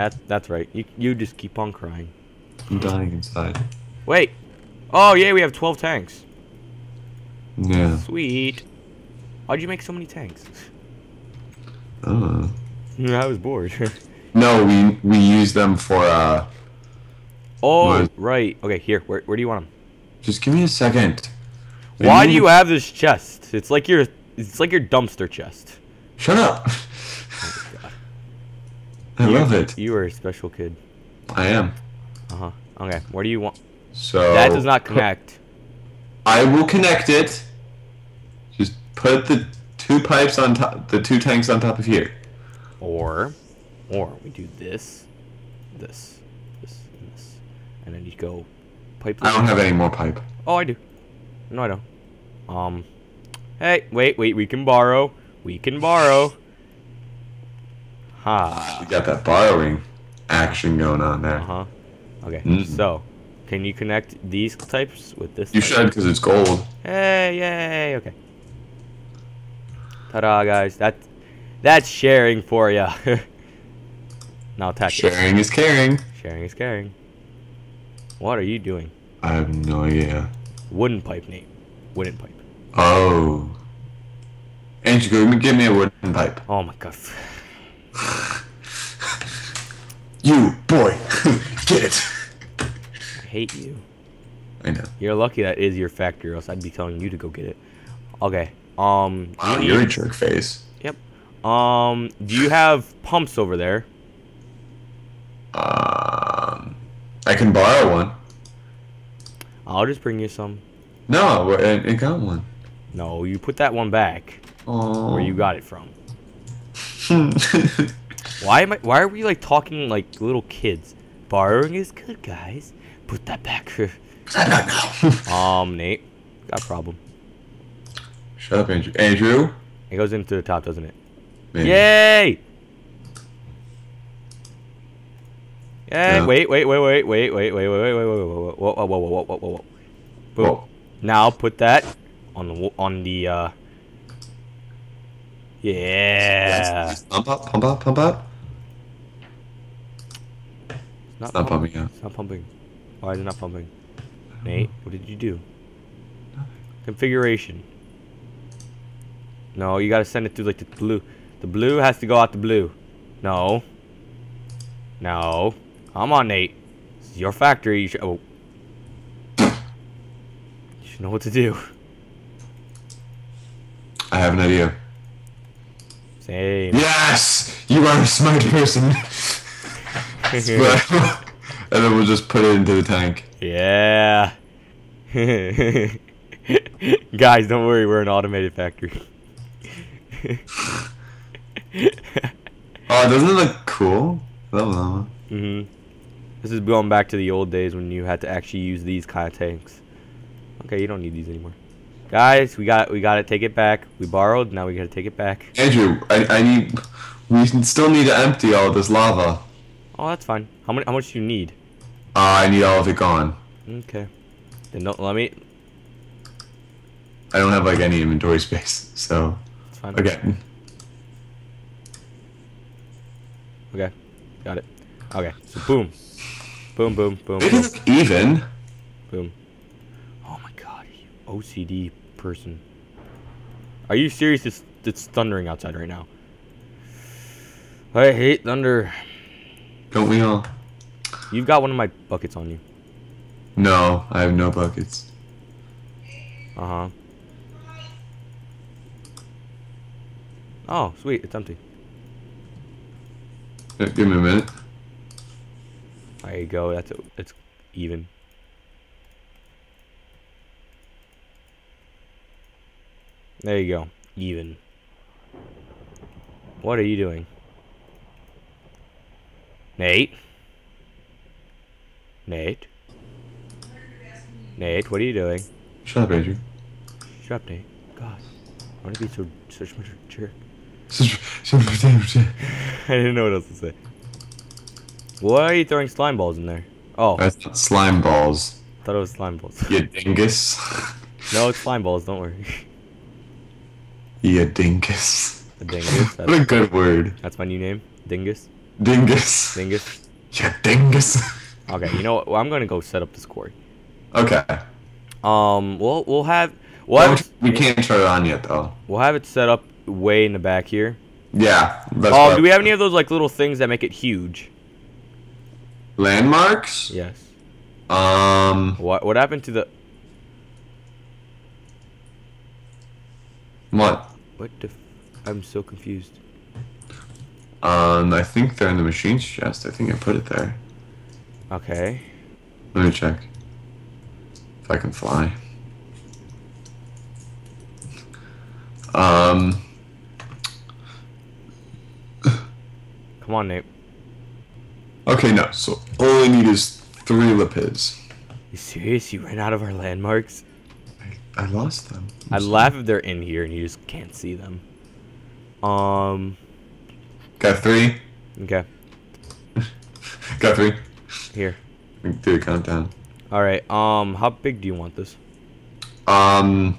That, that's right. You, you just keep on crying. I'm dying inside. Wait. Oh, yeah, we have 12 tanks. Yeah. Sweet. Why'd you make so many tanks? Uh. I was bored. No, we we use them for uh. oh, What? right. Okay, here. Where, where do you want them? Just give me a second. Why do you have this chest? It's like your it's like your dumpster chest. Shut up. I You- love it. You are a special kid. I am. Uh huh. Okay. Where do you want? So That does not connect. I will connect it. Just put the two pipes on top, the two tanks on top of here. Or, or we do this, this, this, and this, and then you go pipe. I don't have any more pipe. Oh, I do. No, I don't. Um. Hey, wait, wait. We can borrow. We can borrow. Ha. We got that borrowing action going on there. Uh huh. Okay. Mm. So, can you connect these types with this? You type? should because it's gold. Hey, yay, okay. Ta-da, guys. That, that's sharing for ya. now attack. Sharing is caring. Sharing is caring. What are you doing? I have no idea. Wooden pipe, Nate. Wooden pipe. Oh. Me, give me a wooden pipe. Oh my god. You boy, get it. I hate you. I know. You're lucky that is your factory, or else I'd be telling you to go get it. Okay. Um. Wow, you you're a jerk face. Yep. Um. Do you have pumps over there? Um, I can borrow one. I'll just bring you some. No, I, I got one. No, you put that one back Oh. where you got it from. Why am I? Why are we like talking like little kids? Borrowing is good, guys. Put that back. I don't know. um, Nate, got a problem. Shut up, Andrew. Andrew. It goes into the top, doesn't it? Maybe. Yay! Yay! Yeah. Wait, wait, wait, wait, wait, wait, wait, wait, wait, wait, wait, wait, whoa, whoa, whoa, whoa, whoa, whoa, whoa, whoa. Boom. Whoa. Now put that on the wa- on the uh. Yeah. Pump up, pump up, pump up. Not, Not pump- pumping up. It's not pumping. Why is it not pumping? Nate, what did you do? Configuration. No, you gotta send it through like the blue. The blue has to go out the blue. No. No. Come on, Nate. This is your factory. You should. Oh. You should know what to do. I have an idea. Same. Yes, you are a smart person. and then we'll just put it into the tank. yeah. Guys, don't worry. We're an automated factory. Oh, doesn't it look cool? That one. hmm This is going back to the old days when you had to actually use these kind of tanks. Okay, you don't need these anymore. Guys, we got we got to take it back. We borrowed, now we got to take it back. Andrew, I, I need. We still need to empty all this lava. Oh, that's fine. How much how much do you need? Uh, I need all of it gone. Okay. Then don't let me. I don't have like any inventory space, so It's fine. okay. Okay. Got it. Okay. So boom. Boom boom boom It boom. even. boom. Oh my god, OCD person. Are you serious? It's it's thundering outside right now. I hate thunder. Don't we all? You've got one of my buckets on you. No, I have no buckets. Uh huh. Oh, sweet. It's empty. Give me a minute. There you go. That's it's even. There you go. Even. What are you doing? Nate? Nate? Nate, what are you doing? Shut up, Andrew. Shut up, Nate. God. I want to be so such a jerk. I didn't know what else to say. Why are you throwing slime balls in there? Oh, That's not slime balls. I thought it was slime balls. You dingus. no, it's slime balls. Don't worry. you dingus. A dingus. What That's, a good word. that's my new name. Dingus. Dingus. Dingus. Yeah, dingus. Okay, you know what? Well, I'm gonna go set up this quarry. okay. Um, we'll we'll have we'll have, it, we can't turn it on yet, though. we'll have it set up way in the back here. Yeah. Oh, what- do we have any of those like little things that make it huge? landmarks? Yes. Um, What what happened to the what? What the? F- I'm so confused. Um, I think they're in the machine's chest. I think I put it there. Okay. Let me check. If I can fly. Um, Come on, Nate. okay, no. So all I need is three lapis. You serious? You ran out of our landmarks? I lost them. I laugh if they're in here and you just can't see them. Um. Got three. Okay. Got three. Here. Do the countdown. All right. Um. How big do you want this? Um,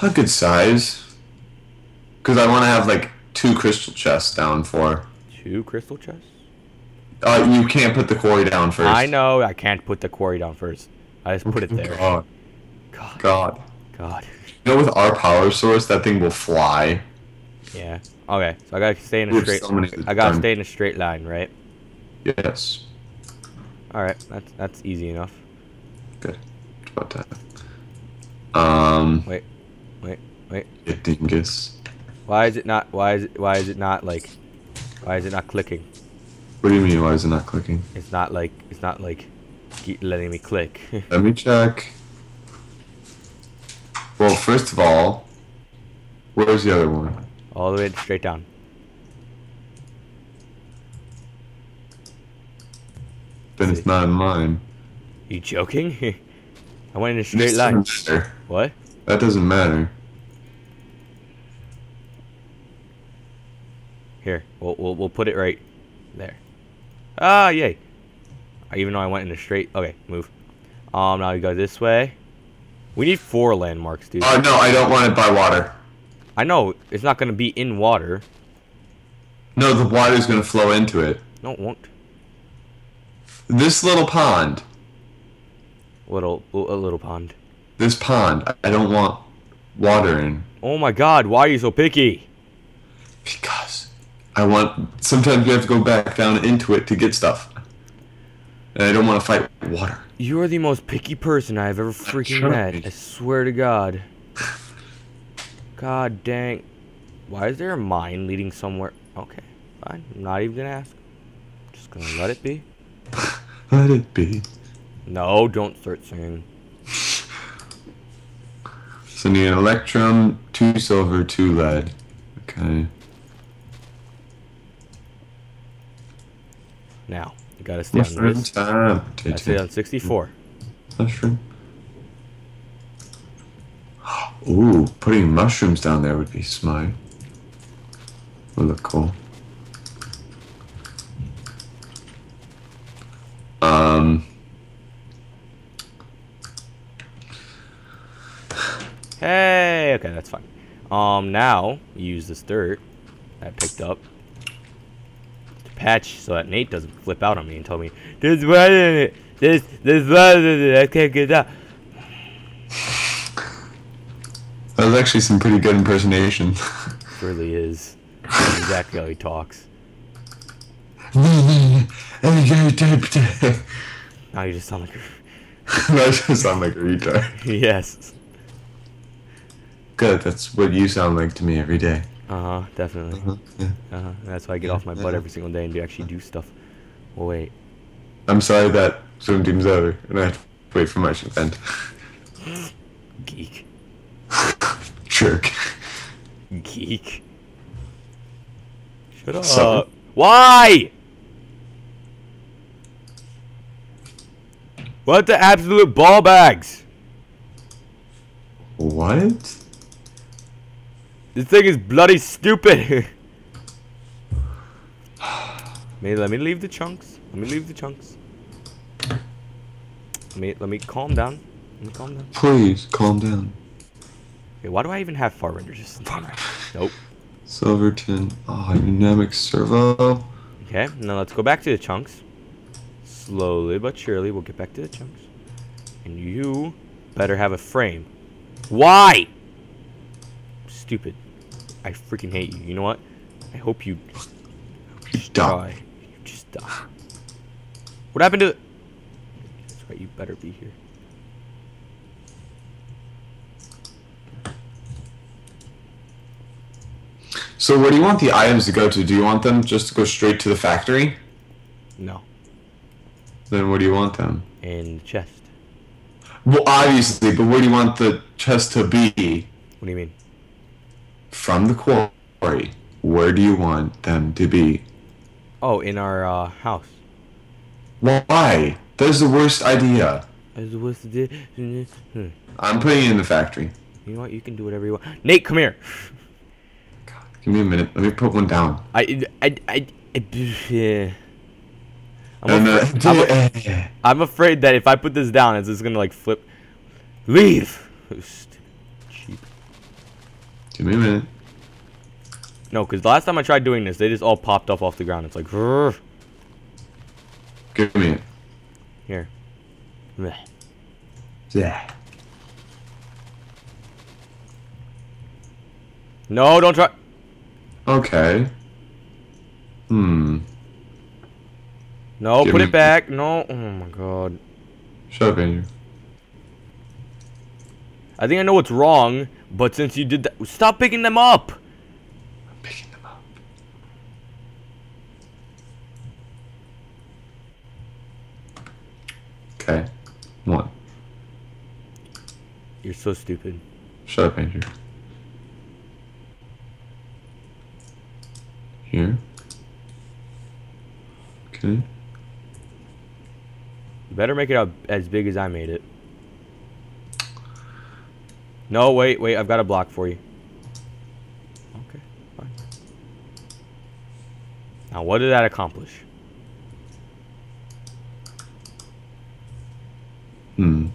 a good size. Because I want to have like two crystal chests down for. Two crystal chests. Uh, you can't put the quarry down first. I know. I can't put the quarry down first. I just put it there. God, God. God. God. You know, with our power source, that thing will fly. Yeah. Okay. So I gotta stay in a straight. so I gotta stay in a straight line, right? Yes. All right. That's that's easy enough. Good. About that. Um. Wait. Wait. Wait. yeah, dingus. Why is it not? Why is it? Why is it not like? Why is it not clicking? What do you mean? Why is it not clicking? It's not like. It's not like. Keep letting me click. Let me check. Well, first of all, where's the other one? All the way straight down. Then it's not in mine. you joking? I went in a straight line. matter. What? That doesn't matter. Here, we'll, we'll we'll put it right there. Ah, yay! Even though I went in a straight. Okay, move. Um, now you go this way. We need four landmarks, dude. Oh no, I don't want it by water. I know it's not gonna be in water. No, the water's gonna flow into it. No, it won't. This little pond, Little a little pond. this pond, I don't want water in Oh my God! Why are you so picky? because I want. Sometimes we have to go back down into it to get stuff, and I don't want to fight water. You are the most picky person I have ever freaking met. I swear to God. God dang. Why is there a mine leading somewhere? Okay, fine. I'm not even gonna ask. I'm Just gonna let it be. Let it be. No, don't start singing. So need an electrum, two silver, two lead. Okay. Now, gotta stay on Mushroom this. time. Gotta stay on 64. Mushroom. Ooh, putting mushrooms down there would be smart. Would look cool. Um, Hey, okay, that's fine. Um, now, you use this dirt I picked up to patch so that Nate doesn't flip out on me and tell me, There's blood in it! There's, there's blood in it! I can't get out! that was actually some pretty good impersonation. really is. That's exactly how he talks. Now you just sound like just sound like a retard. yes. Good, that's what you sound like to me every day. Uh huh. Definitely. Yeah. Uh huh. That's why I get off my butt every single day and do actually do stuff. Well, wait. I'm sorry that swim team's over, and I have to wait for my event. Geek. Jerk. Geek. Shut up. Sorry. Why? What the absolute ball bags? What? This thing is bloody stupid. Maybe let me leave the chunks. Let me leave the chunks. Let me let me calm down. Let me calm down. Please calm down. Okay, why do I even have far render? Nope. Silverton. Oh, dynamic servo. Okay, now let's go back to the chunks. Slowly but surely, we'll get back to the chunks. And you better have a frame. Why? Stupid. I freaking hate you. You know what? I hope you You die. die. You just die. What happened to... That's right, you better be here. So where do you want the items to go to? Do you want them just to go straight to the factory? No. Then where do you want them? In the chest. Well, obviously, but where do you want the chest to be? What do you mean? From the quarry. Where do you want them to be? Oh, in our uh, house. Why? That is the worst idea. Was the- Hmm. I'm putting it in the factory. You know what? You can do whatever you want. Nate, come here. Give me a minute. Let me put one down. I, I, I, I, yeah. I'm, uh, afraid, I'm, a- I'm afraid that if I put this down, it's just gonna like flip. Leave. Give me a minute. No, because the last time I tried doing this, they just all popped up off the ground. It's like, "Grrr." Give me it. here. Meh. Yeah. No, don't try. Okay. Hmm. No, Give put it back. No. Oh my god. Shut up, Andrew. I think I know what's wrong, but since you did that, stop picking them up. I'm picking them up. Okay. One. You're so stupid. Shut up, Andrew. Here. Okay. You better make it up as big as I made it. No, wait, wait. I've got a block for you. Okay, fine. Now, what did that accomplish? Hmm.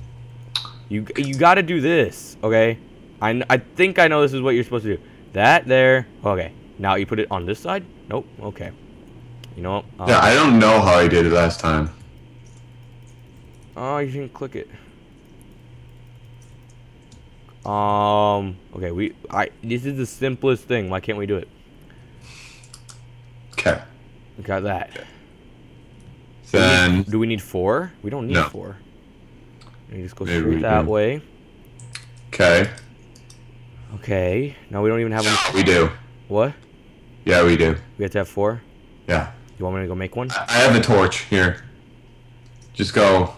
You you got to do this, okay? I, I think I know this is what you're supposed to do. That there. Okay. Now you put it on this side. Nope. Okay. You know. what? Yeah, Um, I don't know how I did it last time. Oh, you didn't click it. Um. Okay. We. I. This is the simplest thing. Why can't we do it? Okay. We got that. Then Do we need four? We don't need No. four. We just go straight that do. way. okay, Okay. No, we don't even have one. we do. What? Yeah, we do. We have to have four. Yeah. You want me to go make one? I have a torch here. Just go.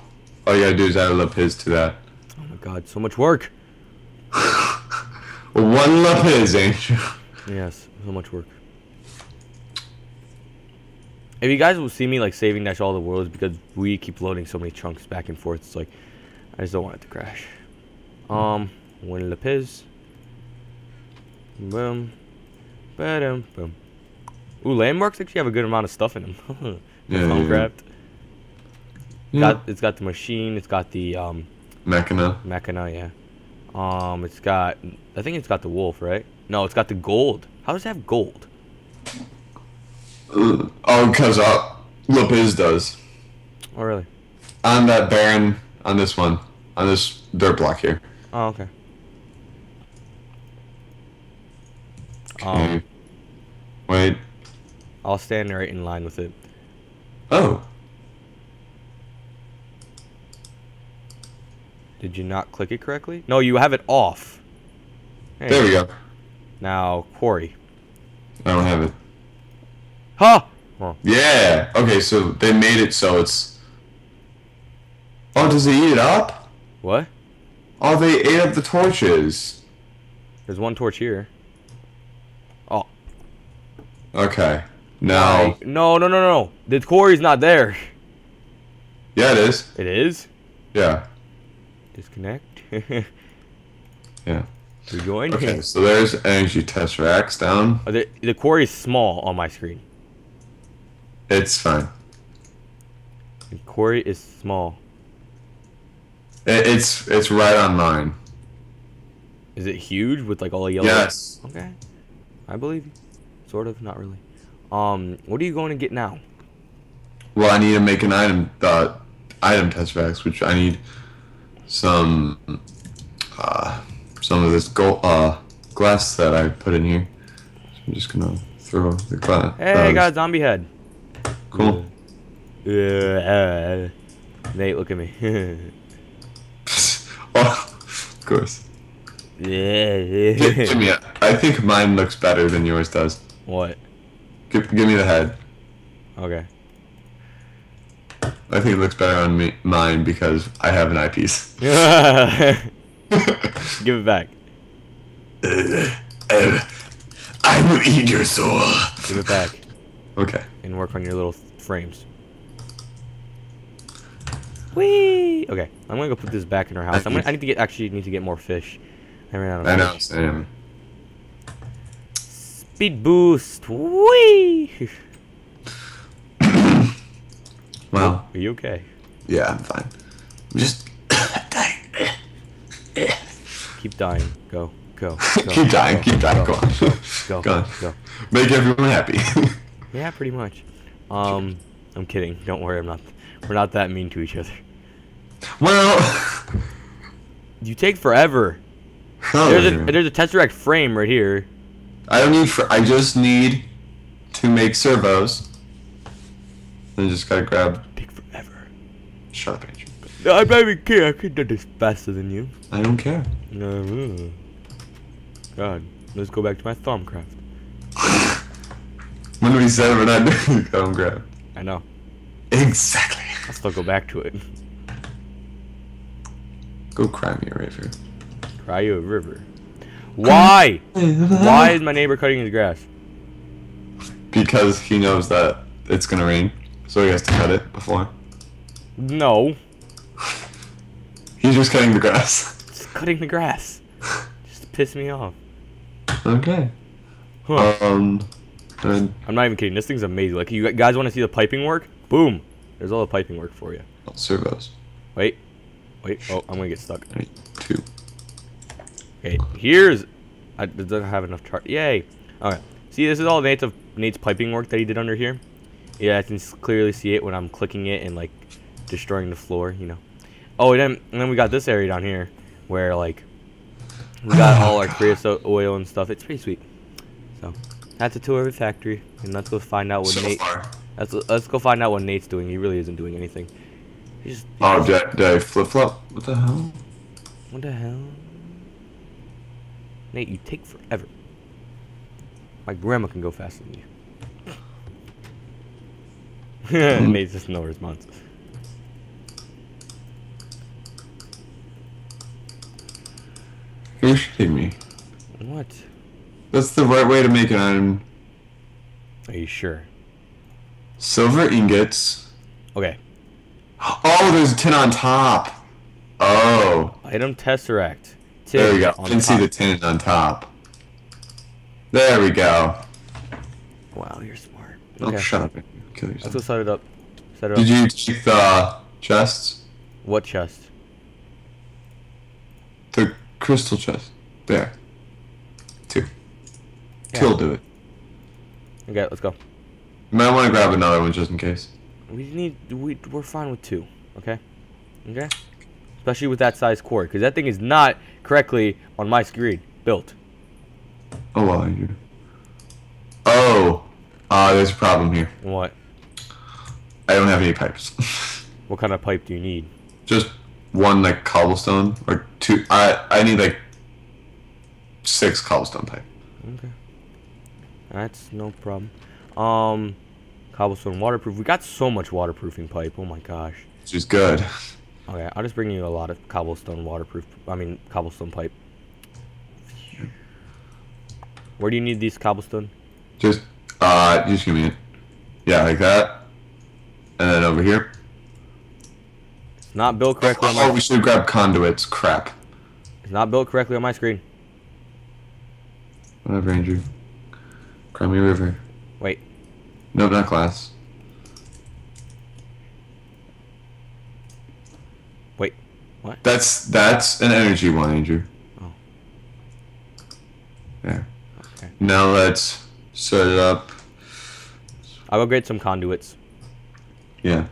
All you gotta do is add a little lapis to that. Oh my god, so much work. One lapis, Angel. Yes, so much work. If you guys will see me like saving dash all the worlds because we keep loading so many chunks back and forth, it's like I just don't want it to crash. Um, one lapis. Boom. Ba-dum, boom. Ooh, landmarks actually have a good amount of stuff in them. Yeah, yeah, yeah. Yeah. Got it's got the machine. It's got the um Mechana. mechana. Yeah. Um, it's got. I think it's got the wolf, right? No, it's got the gold. How does it have gold? Oh, because uh, lapis does. Oh, really? On that baron, on this one, on this dirt block here. Oh, okay. Okay. Um, Wait. I'll stand right in line with it. Oh. Did you not click it correctly? No, you have it off. Hey, There we go. Now, quarry. I don't have it. Huh! Oh, Yeah. Okay, so they made it so it's. Oh, does it eat it up? what? Oh, they ate up the torches. There's one torch here. Oh. Okay. Now. No, no, no, no. The quarry's not there. Yeah, it is. It is? Yeah. Disconnect. Yeah. Rejoin. Okay, so there's energy tesseracts down. Oh, the, the quarry is small on my screen. It's fine. The quarry is small. It, it's it's right on mine. Is it huge with like all the yellow? Yes. Okay. I believe you. sort of, not really. Um, what are you going to get now? Well, I need to make an item, uh, item tesseracts, which I need some, uh, some of this gold, uh, glass that I put in here. So I'm just gonna throw the glass. Hey, I got a zombie head. cool. Uh, Nate, look at me. oh, of course. yeah. Give, give me a, I think mine looks better than yours does. what? Give, give me the head. Okay. I think it looks better on me, mine because I have an eyepiece. Give it back. Uh, I will eat your soul. Give it back. Okay. And work on your little frames. Whee! Okay, I'm gonna go put this back in our house. I'm gonna, I need to get actually need to get more fish. I ran out of I know, fish. Sam. Speed boost. Whee! Well, Are you okay? yeah, I'm fine. I'm just dying. Keep dying. Go. Go. go keep dying, go, keep dying. Go. Go on. Go. Go on. Go. Make everyone happy. Yeah, pretty much. Um, I'm kidding. Don't worry. I'm not. We're not that mean to each other. well, You take forever. oh, There's a there's a tesseract frame right here. I don't need. For, I just need to make servos. And just gotta grab. Sharp edge. I maybe care. I could do this faster than you. I don't care. God, let's go back to my Thaumcraft. When we said we're not doing the. I know. Exactly. I'll still go back to it. Go cry me a river. Cry you a river. Why? Why is my neighbor cutting his grass? Because he knows that it's gonna rain, so he has to cut it before. No, He's just cutting the grass. just cutting the grass. Just to piss me off. Okay. Huh. Um. And I'm not even kidding. This thing's amazing. Like, you guys want to see the piping work? Boom. There's all the piping work for you. servos. Wait. Wait. Oh, I'm gonna get stuck. Three, two. Okay, here's. I it doesn't have enough chart. Yay. Okay. See, this is all Nate's of Nate's piping work that he did under here. Yeah, I can clearly see it when I'm clicking it and like destroying the floor. You know. Oh, and then and then we got this area down here where like we got oh all our creosote oil and stuff. It's pretty sweet. So that's a tour of the factory, and let's go find out what So Nate. far. Let's let's go find out what Nate's doing. He really isn't doing anything. He's just. Oh, did, did I flip flop? What the hell? What the hell? Nate, you take forever. My grandma can go faster than you. Hmm. Nate's just no response. You're shitting me. What? That's the right way to make an item. Are you sure? Silver ingots. Okay. Oh, there's a tin on top. Oh, Item Tesseract. there we go. I can see the tin on top. There we go. Wow, you're smart. Oh, Okay. shut up. Kill Let's yourself. go set it up. Set it Did up. you take the chests? What chest? Crystal chest. There. Two. Yeah. Two will do it. Okay, let's go. You might want to grab another one just in case. We need. We we're fine with two. Okay. Okay. Especially with that size core, because that thing is not correctly on my screen built. Oh, well, you. Oh. Uh, there's a problem here. What? I don't have any pipes. What kind of pipe do you need? just one like cobblestone or two. I I need like six cobblestone pipe. Okay. That's no problem. Um, cobblestone waterproof. We got so much waterproofing pipe. Oh my gosh. Which is good. Okay, I'll just bring you a lot of cobblestone waterproof. I mean, cobblestone pipe. Where do you need these cobblestone? Just uh, just give me it. Yeah, like that. And then over here. Not built correctly on Oh, my. we should grab conduits. Crap. It's not built correctly on my screen. Whatever, Andrew. Crimea River. Wait. Nope, not glass. Wait. What? That's that's an energy one, Andrew. Oh. There. Okay. Now let's set it up. I'll go get some conduits. Yeah.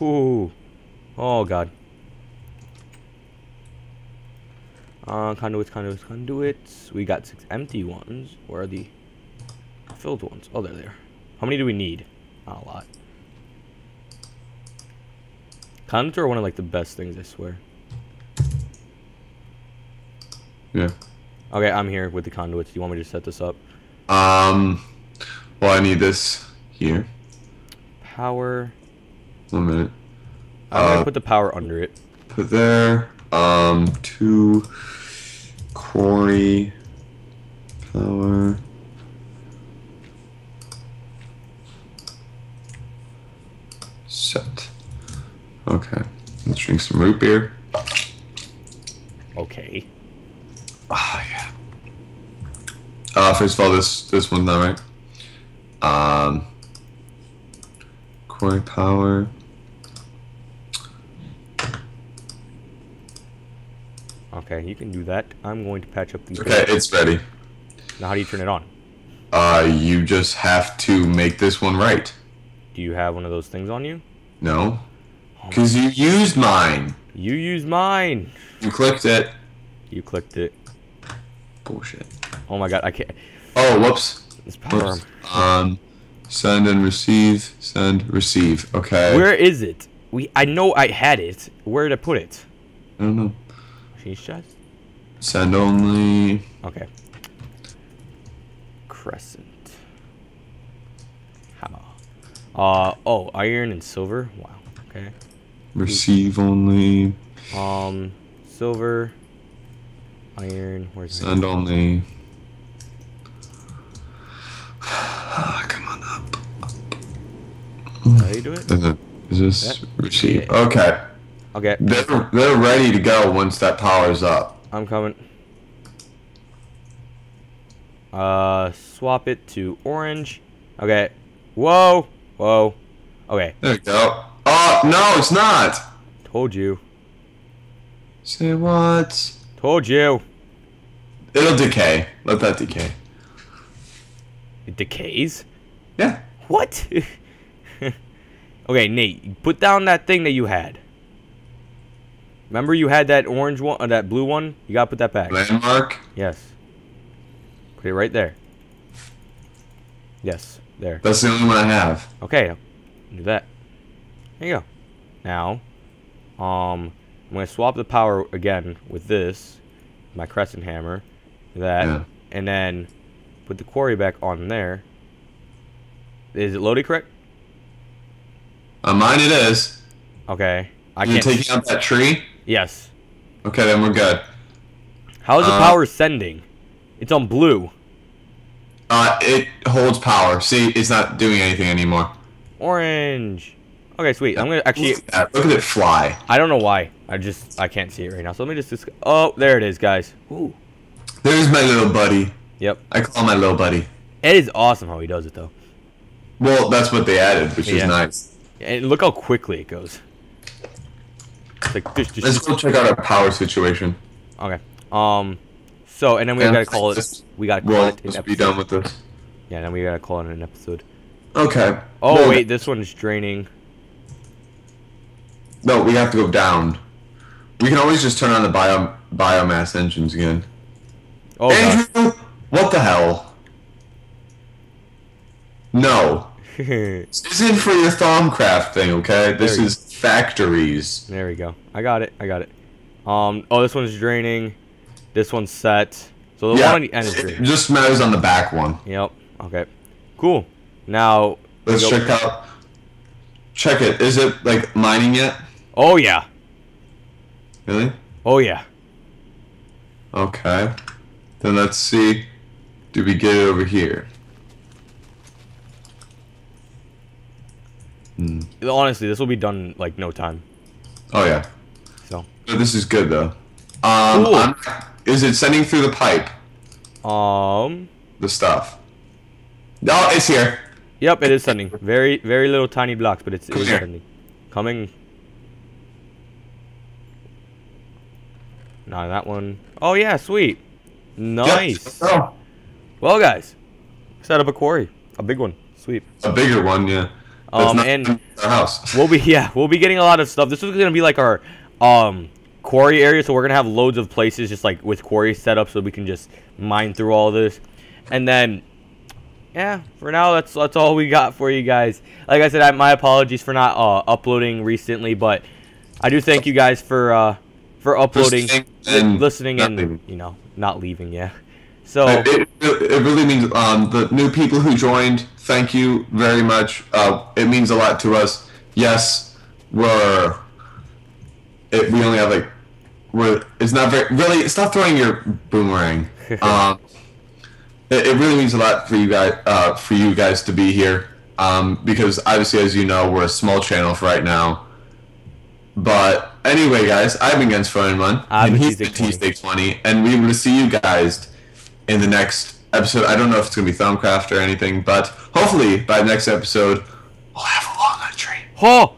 Ooh. Oh god. Uh, conduits, conduits, conduits. We got six empty ones. Where are the filled ones? Oh, they're there. How many do we need? Not a lot. Conduits are one of like the best things, I swear. Yeah. Okay, I'm here with the conduits. Do you want me to set this up? Um. Well, I need this here. Power. One minute. I'm gonna Uh, put the power under it. Put there. Um. Two. Quarry. Power. Set. Okay. Let's drink some root beer. Okay. Ah, yeah. Uh, first of all, this this one's not right. Um, quarry power. Okay, you can do that. I'm going to patch up the. Okay, it's ready. Now, how do you turn it on? Uh, you just have to make this one right. Do you have one of those things on you? No, because you used mine. You used mine. You clicked it. You clicked it. Bullshit. Oh my god, I can't. Oh, whoops. This power. Whoops. Um, send and receive. Send receive. Okay. Where is it? We. I know I had it. Where did I put it? I don't know. She's just. Send only. Okay. Crescent. How? Uh oh, iron and silver. Wow. Okay. Receive only. Um, silver. Iron. Where's it? Send only. Ah, Come on up. How do you do it? Is, it, is this Yep. receive? Okay. Okay. They're, they're ready to go once that power's up. I'm coming. Uh, swap it to orange. Okay. Whoa. Whoa. Okay. There we go. Oh, no, it's not. Told you. Say what? Told you. It'll decay. Let that decay. It decays. Yeah. What? okay, Nate, put down that thing that you had. Remember you had that orange one, or that blue one? You gotta put that back. Landmark. Yes. Put it right there. Yes, there. That's the only one I have. Okay, do that. There you go. Now, um, I'm gonna swap the power again with this, my crescent hammer, that, Yeah. and then put the quarry back on there. Is it loaded correct? On mine it is. Okay. I You're can't. taking out that tree? yes. Okay, then we're good. How is the Uh, power sending? It's on blue. Uh, it holds power. See, it's not doing anything anymore. Orange. Okay, sweet. I'm gonna actually. Look at. Look at it fly. I don't know why. I just I can't see it right now. So let me just. Oh, there it is, guys. Ooh. There's my little buddy. Yep. I call my little buddy. It is awesome how he does it though. Well, that's what they added, which Yeah. is nice. And look how quickly it goes. It's like just, Let's go check out our power situation. okay. Um. So and then we Yeah, gotta call it. We gotta call it an just be done with this. Yeah. Then we gotta call it an episode. Okay. Oh Well, wait, this one's draining. No, we have to go down. We can always just turn on the bio biomass engines again. Oh god. Andrew, what the hell? No, this isn't for your Thaumcraft thing, okay? This is factories. there we go. I got it. I got it. Um. Oh, this one's draining. This one's set. So the Yeah, one on the end is it draining. just matters on the back one. Yep. Okay. Cool. Now. Let's check out. Check it. Is it like mining yet? Oh yeah. Really? Oh yeah. Okay. Then let's see. Do we get it over here? Hmm. Honestly, this will be done like no time. Oh yeah. So. But This is good though. Um, Cool. I'm- is it sending through the pipe? Um. The stuff. Oh, it's here. Yep, it is sending. Very, very little tiny blocks, but it's, it Come is here. sending. Coming. Now that one. Oh yeah, sweet. Nice. Yep. Oh, Well, guys, set up a quarry, a big one. Sweet. a bigger one, yeah. Um, and our house. we'll be yeah, we'll be getting a lot of stuff. This is gonna be like our um quarry area, so we're gonna have loads of places just like with quarry set up, so we can just mine through all this, and then. Yeah, for now that's that's all we got for you guys. Like I said, I, my apologies for not uh, uploading recently, but I do thank you guys for uh, for uploading, Listening and listening, and you know not leaving. Yeah. So It, it, it really means um, the new people who joined. Thank you very much. Uh, it means a lot to us. Yes, we're. It, we only have like, we're. It's not very really. Stop throwing your boomerang. um, it, it really means a lot for you guys. Uh, for you guys to be here. Um, because obviously, as you know, we're a small channel for right now. But anyway, guys, I've been Gens I've and he's been T-Stick 20. 20, and we will see you guys in the next episode. I don't know if it's gonna be Thaumcraft or anything, but hopefully by the next episode, we'll have a long entry. oh,